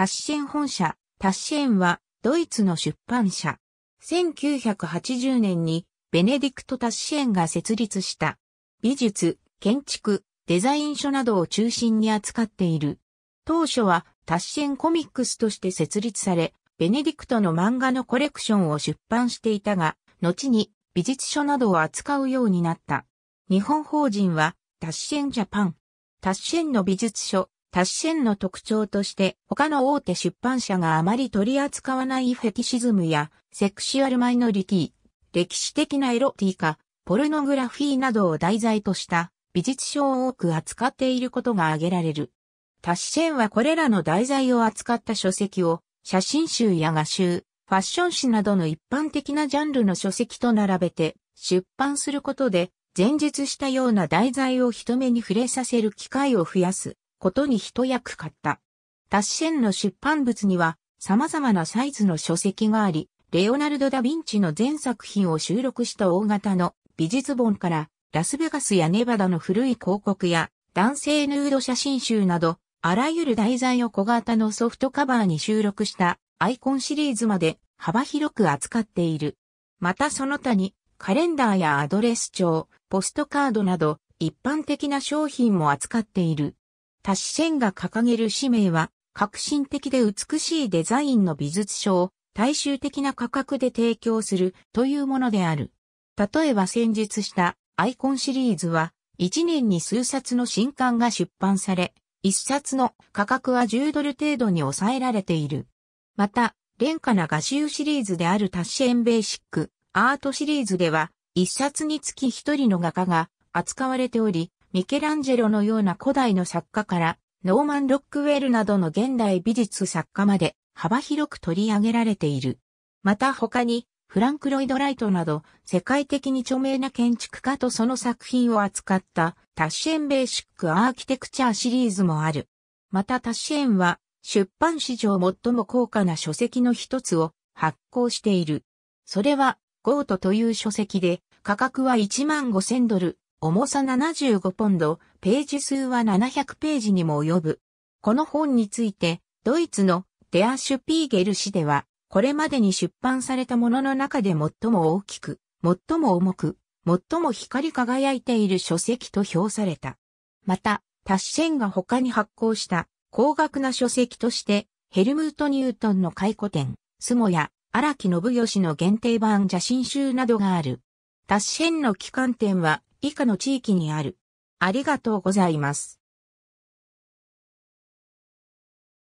タッシェン本社、タッシェンはドイツの出版社。1980年にベネディクト・タッシェンが設立した美術、建築、デザイン書などを中心に扱っている。当初はタッシェンコミックスとして設立され、ベネディクトの漫画のコレクションを出版していたが、後に美術書などを扱うようになった。日本法人はタッシェンジャパン。タッシェンの美術書、タッシェンの特徴として他の大手出版社があまり取り扱わないフェティシズムやセクシュアルマイノリティ、歴史的なエロティカ、ポルノグラフィーなどを題材とした美術書を多く扱っていることが挙げられる。タッシェンはこれらの題材を扱った書籍を写真集や画集、ファッション誌などの一般的なジャンルの書籍と並べて出版することで前述したような題材を人目に触れさせる機会を増やすことに一役買った。タッシェンの出版物には様々なサイズの書籍があり、レオナルド・ダ・ヴィンチの全作品を収録した大型の美術本からラスベガスやネバダの古い広告や男性ヌード写真集などあらゆる題材を小型のソフトカバーに収録したアイコンシリーズまで幅広く扱っている。またその他にカレンダーやアドレス帳、ポストカードなど一般的な商品も扱っている。タッシェンが掲げる使命は革新的で美しいデザインの美術書を大衆的な価格で提供するというものである。例えば先日したアイコンシリーズは1年に数冊の新刊が出版され、一冊の価格は10ドル程度に抑えられている。また、廉価な画集シリーズであるタッシェンベーシック、アートシリーズでは、一冊につき一人の画家が扱われており、ミケランジェロのような古代の作家から、ノーマン・ロックウェルなどの現代美術作家まで幅広く取り上げられている。また他に、フランク・ロイド・ライトなど、世界的に著名な建築家とその作品を扱ったタッシェンベーシックアーキテクチャーシリーズもある。またタッシェンは出版史上最も高価な書籍の一つを発行している。それはゴートという書籍で価格は1万5000ドル、重さ75ポンド、ページ数は700ページにも及ぶ。この本についてドイツのデアシュピーゲル氏ではこれまでに出版されたものの中で最も大きく、最も重く、最も光り輝いている書籍と評された。また、タッシェンが他に発行した高額な書籍として、ヘルムート・ニュートンの回顧展、スモや荒木信義の限定版写真集などがある。タッシェンの機関店は以下の地域にある。ありがとうございます。